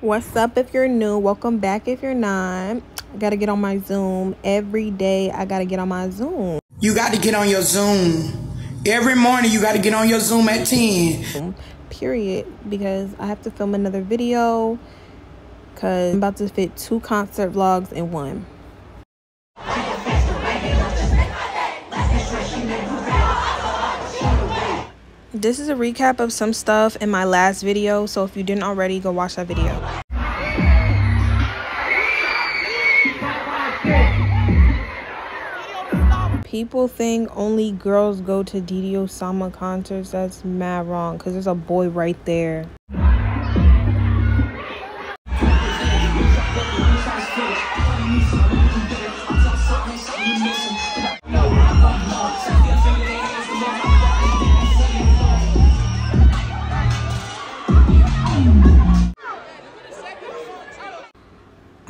What's up if you're new? Welcome back if you're not. I gotta get on my Zoom. Every day I gotta get on my Zoom. You got to get on your Zoom. Every morning you got to get on your Zoom at 10. Period. Because I have to film another video. Cause I'm about to fit two concert vlogs in one. This is a recap of some stuff in my last video. So if you didn't already, go watch that video. People think only girls go to DD Osama concerts. That's mad wrong because there's a boy right there.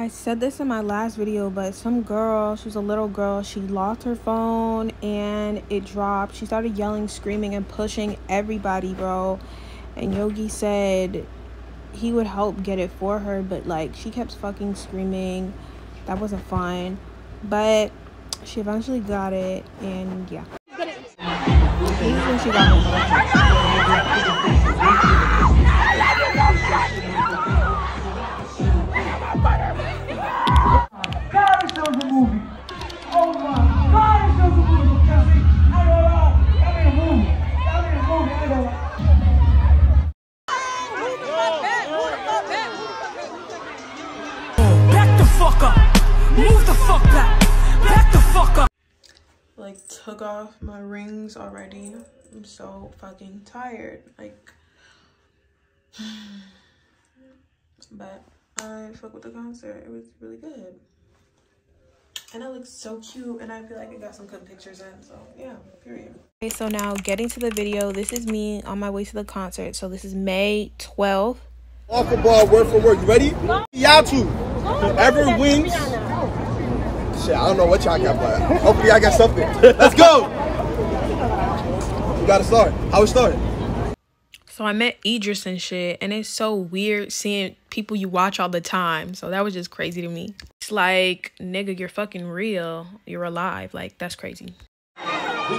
I said this in my last video, but some girl, she was a little girl, she lost her phone and it dropped. She started yelling, screaming, and pushing everybody, bro. And Yogi said he would help get it for her, but like she kept fucking screaming. That wasn't fun. But she eventually got it, and yeah. When she got God, like took off my rings already. I'm so fucking tired. Like but I fuck with the concert. It was really good. And I look so cute and I feel like I got some good pictures in. So yeah, period. Okay, so now getting to the video. This is me on my way to the concert. So this is May 12th. Off the ball, word for word. You ready? Y'all two. Whoever wins. Shit, I don't know what y'all got, but hopefully I got something. Let's go. You gotta start. How it started? So I met Idris and shit, and it's so weird seeing people you watch all the time. So that was just crazy to me. It's like, nigga, you're fucking real. You're alive. Like, that's crazy. Coming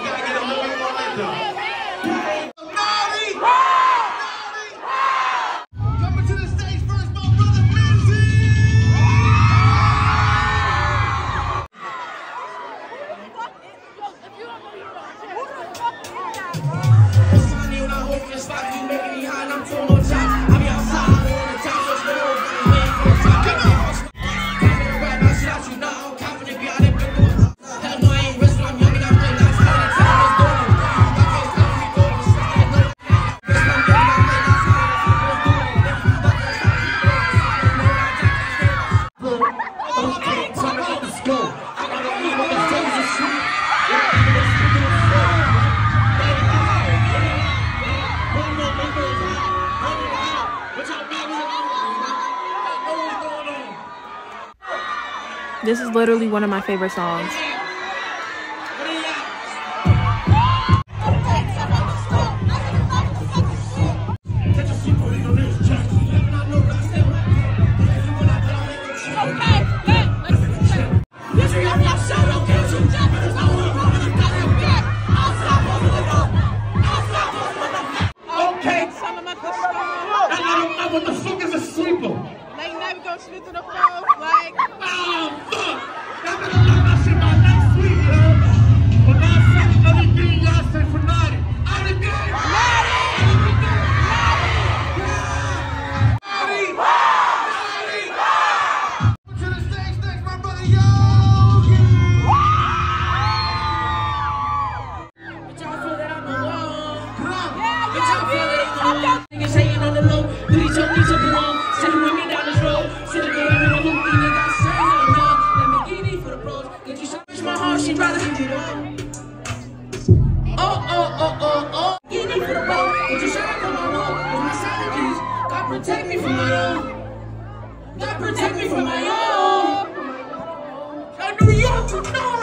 literally one of my favorite songs. Protect me from my own. Yo, New you know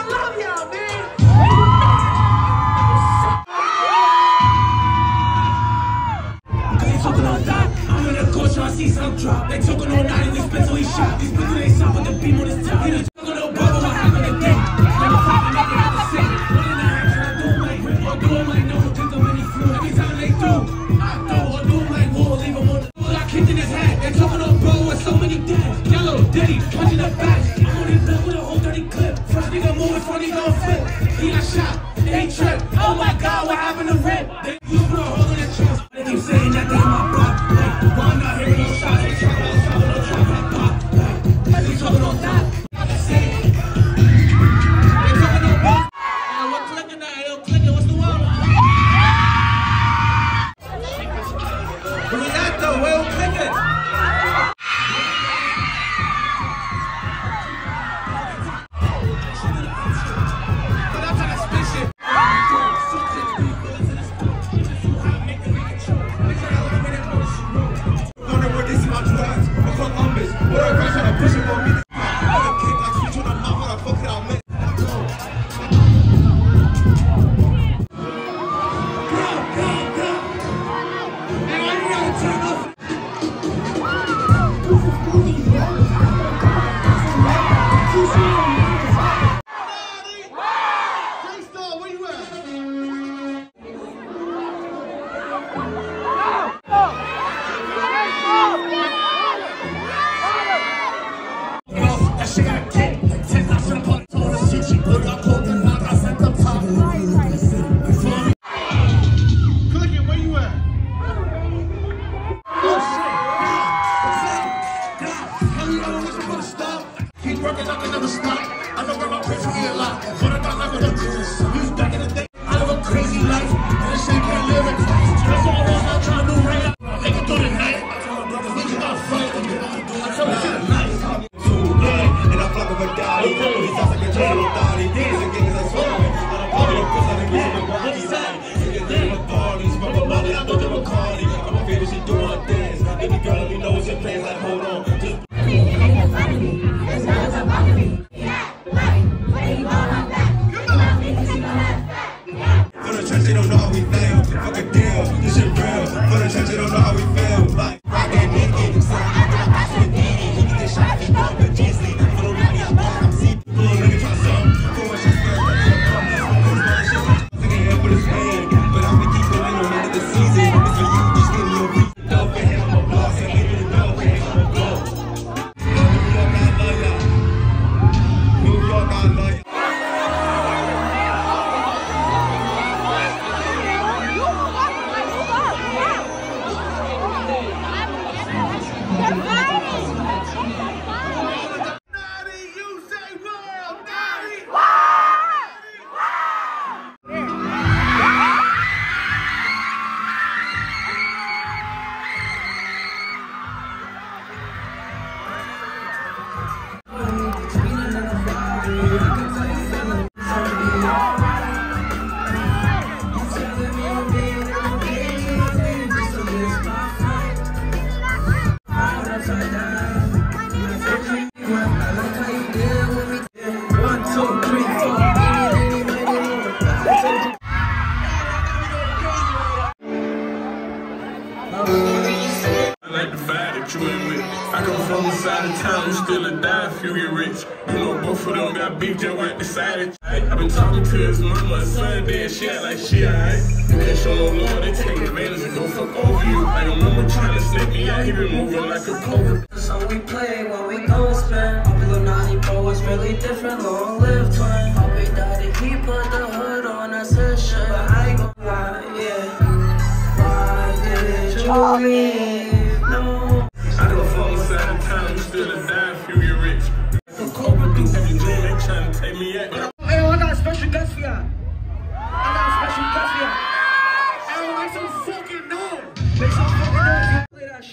she got kicked.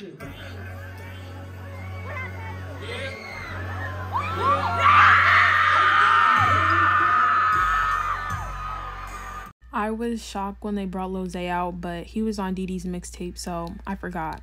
you. I was shocked when they brought Lose out, but he was on DD's mixtape, so I forgot.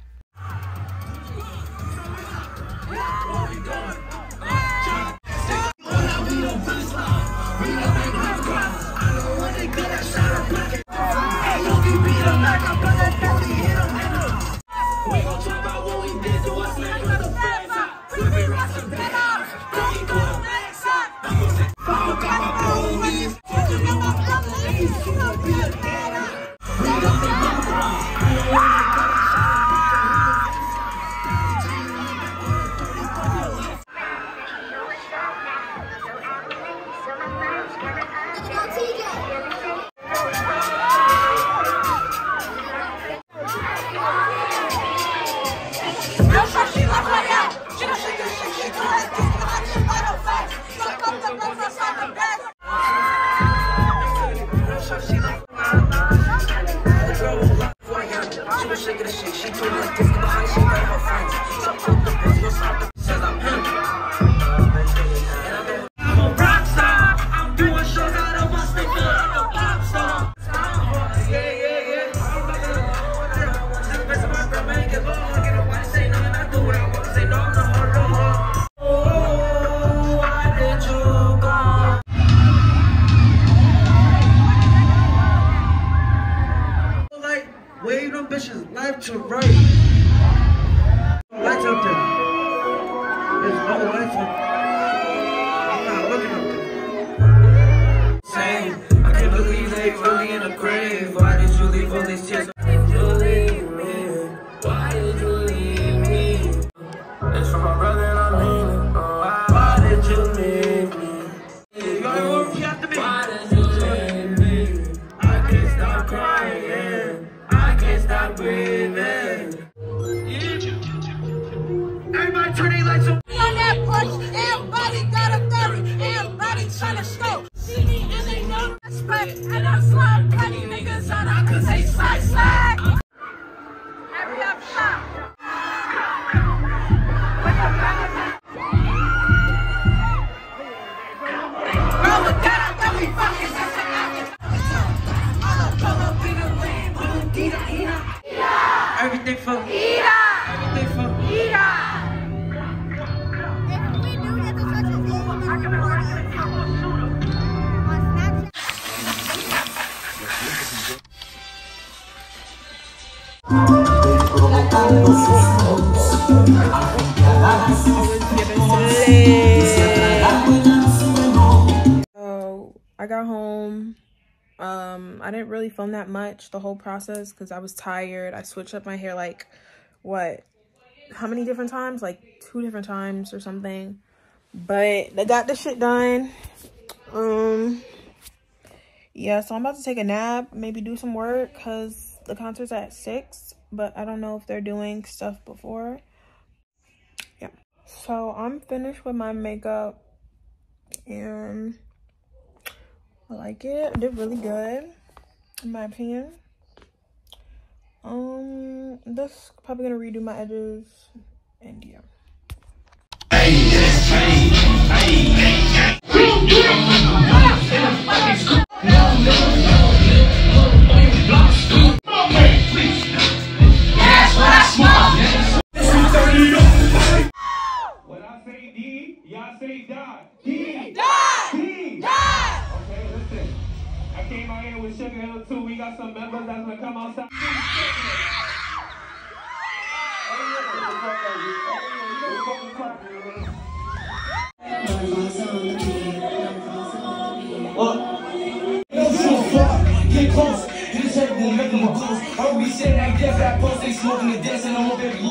everything for Ida. Everything for Ida. I got home. Um, I didn't really film that much the whole process because I was tired. I switched up my hair like, what, how many different times? Like two different times or something. But I got the shit done. Um, yeah, so I'm about to take a nap, maybe do some work because the concert's at 6. But I don't know if they're doing stuff before. Yeah. So I'm finished with my makeup and like it. They're really good, in my opinion. Um, that's probably gonna redo my edges, and yeah. Hey, some members that's gonna come outside. Get close, Get the check, we'll make them a close. I don't be sitting like there, fat post, they smoking and dancing, I'm on baby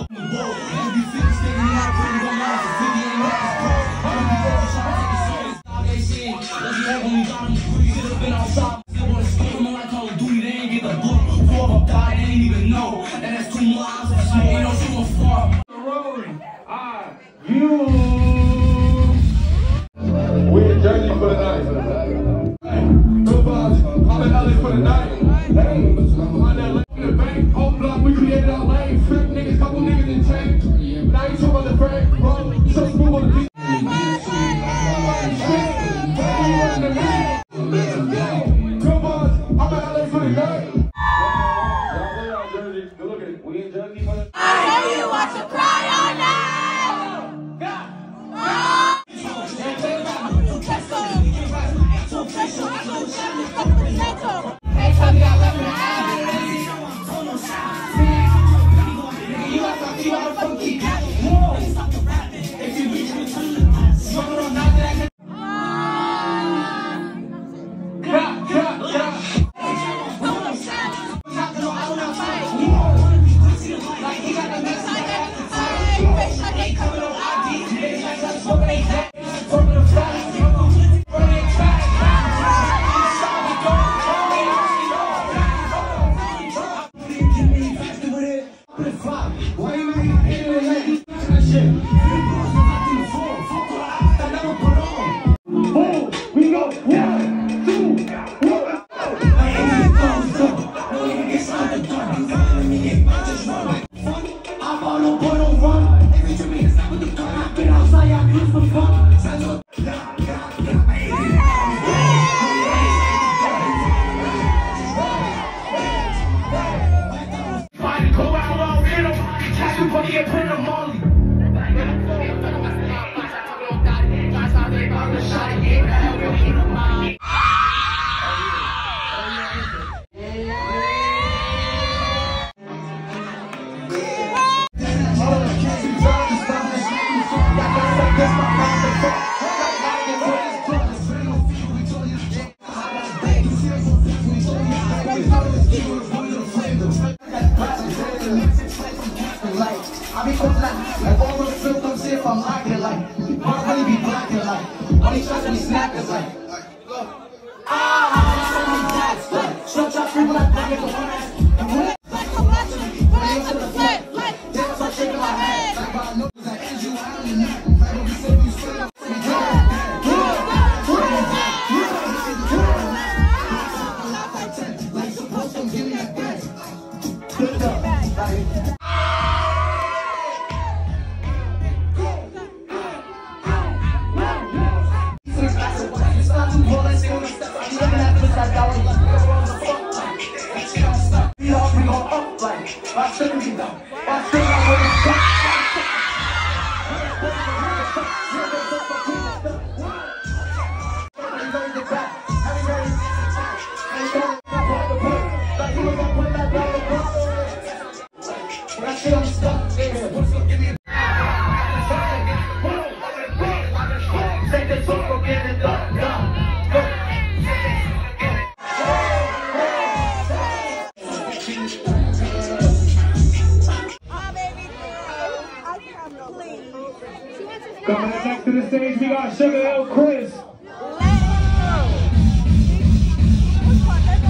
Coming up next to the stage, we got Sugar Hill Chris.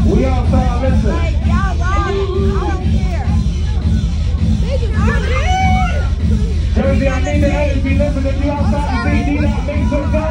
We all saw, listen. Jersey, I need the energy. Listen, if you outside the CD, make some noise.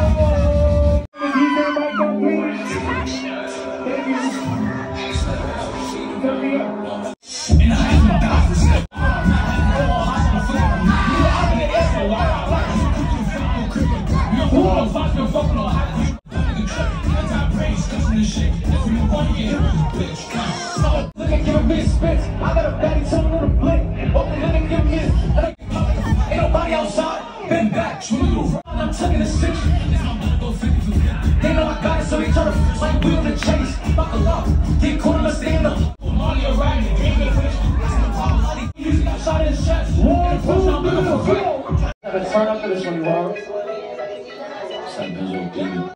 turn up to this one, bro. It's.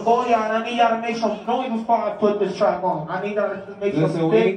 a boy. I need y'all to make some noise before I put this track on. I need y'all to make sure. Listen, some big.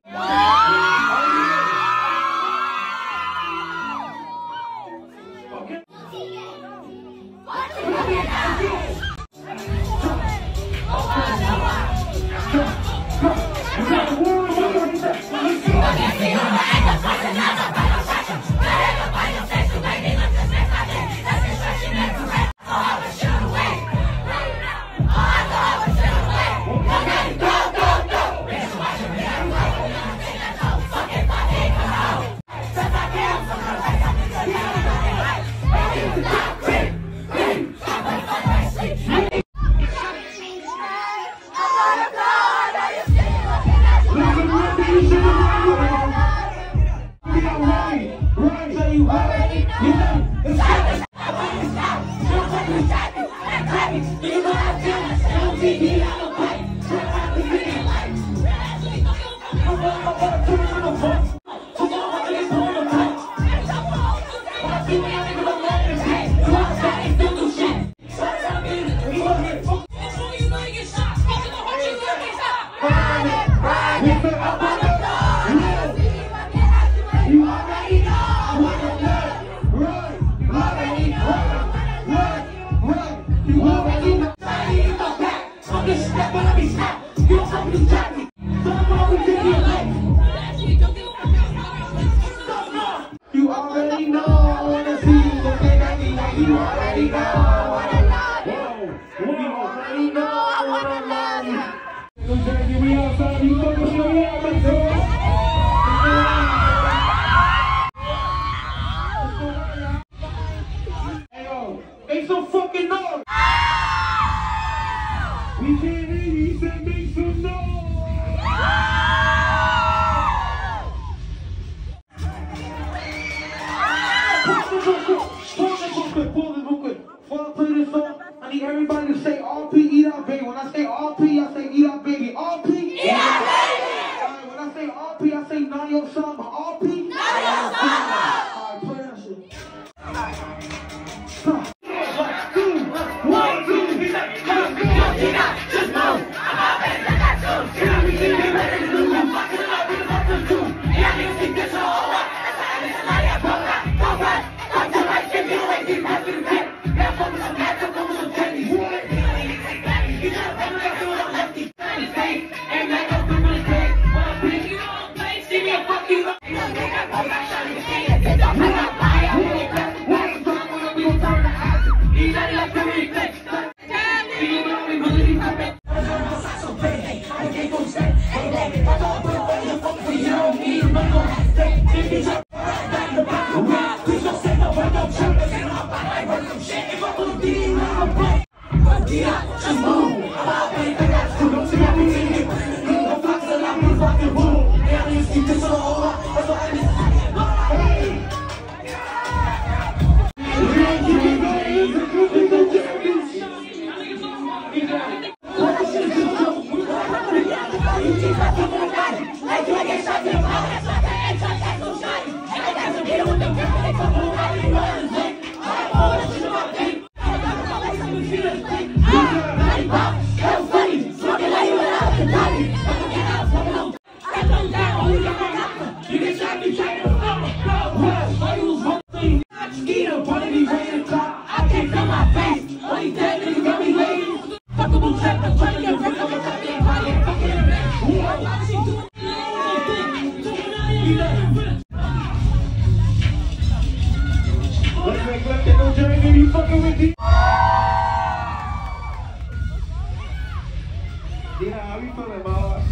Yeah, we talking about.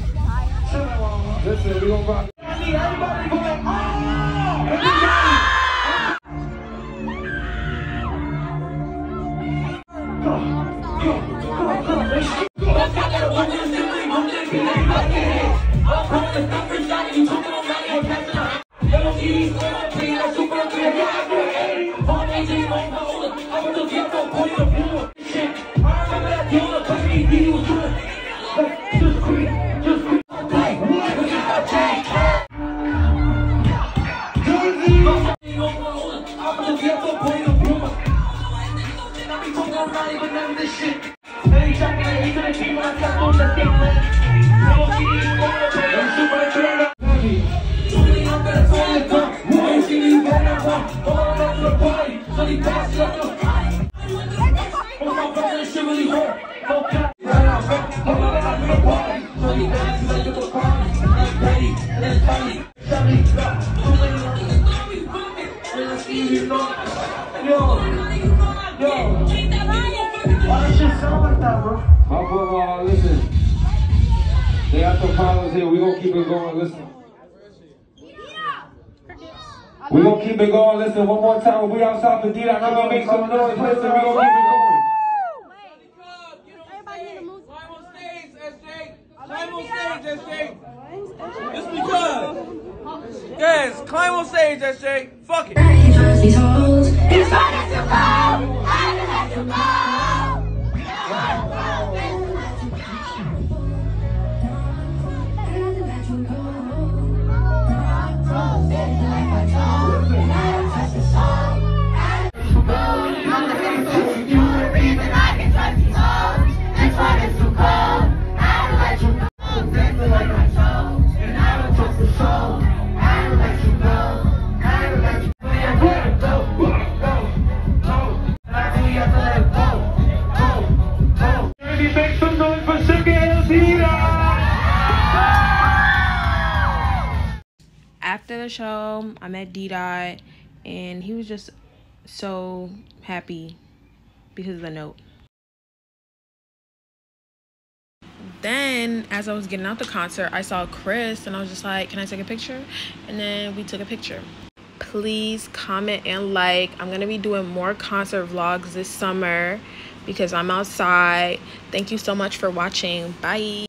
Listen, we gonna rock the party, he passes up the party. Oh, my brother, shit really hurt. Out, back. On, up to the party. He passes up to the party. That's funny. Shelly, look, too many up the party. When I see you, know. Yo, yo. Why that shit sound like that, bro? My boy, uh, listen. They have some problems here. We gonna keep it going. Listen. We gonna keep it going. Listen, one more time. We outside for Ddot. I'm gonna make some noise. Listen, we gonna keep it going. Climb on stage, SJ. Climb on stage, S J. Just because. Yes, climb on stage, SJ. Fuck it. I met Ddot, and he was just so happy because of the note. Then, as I was getting out the concert, I saw Chris, and I was just like, "Can I take a picture?" And then we took a picture. Please comment and like. I'm gonna be doing more concert vlogs this summer because I'm outside. Thank you so much for watching. Bye.